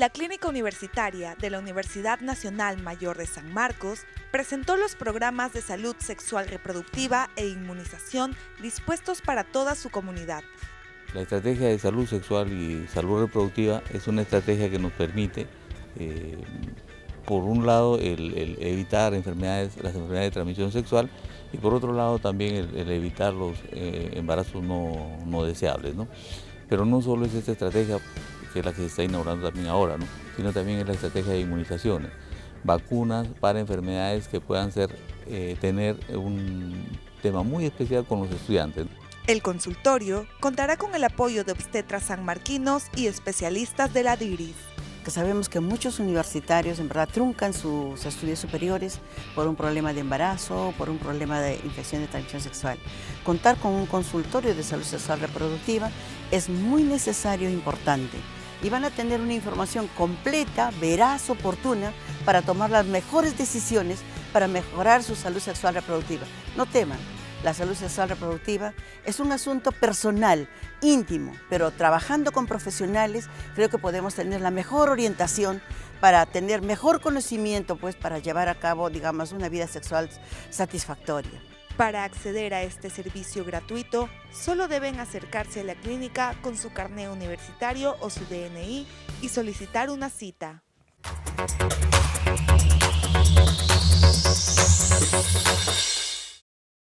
La Clínica Universitaria de la Universidad Nacional Mayor de San Marcos presentó los programas de salud sexual reproductiva e inmunización dispuestos para toda su comunidad. La estrategia de salud sexual y salud reproductiva es una estrategia que nos permite, eh, por un lado, el, evitar enfermedades, las enfermedades de transmisión sexual y por otro lado también el, evitar los eh, embarazos no, deseables. Pero no solo es esta estrategia que es la que se está inaugurando también ahora, sino también es la estrategia de inmunizaciones, vacunas para enfermedades que puedan ser, eh, tener un tema muy especial con los estudiantes. El consultorio contará con el apoyo de obstetras sanmarquinos y especialistas de la DIRIS que sabemos que muchos universitarios en verdad truncan sus estudios superiores por un problema de embarazo, por un problema de infección de transmisión sexual. Contar con un consultorio de salud sexual reproductiva es muy necesario e importante y van a tener una información completa, veraz, oportuna para tomar las mejores decisiones para mejorar su salud sexual reproductiva. No teman, la salud sexual reproductiva es un asunto personal, íntimo, pero trabajando con profesionales creo que podemos tener la mejor orientación para tener mejor conocimiento, pues para llevar a cabo, digamos, una vida sexual satisfactoria. Para acceder a este servicio gratuito, solo deben acercarse a la clínica con su carnet universitario o su DNI y solicitar una cita.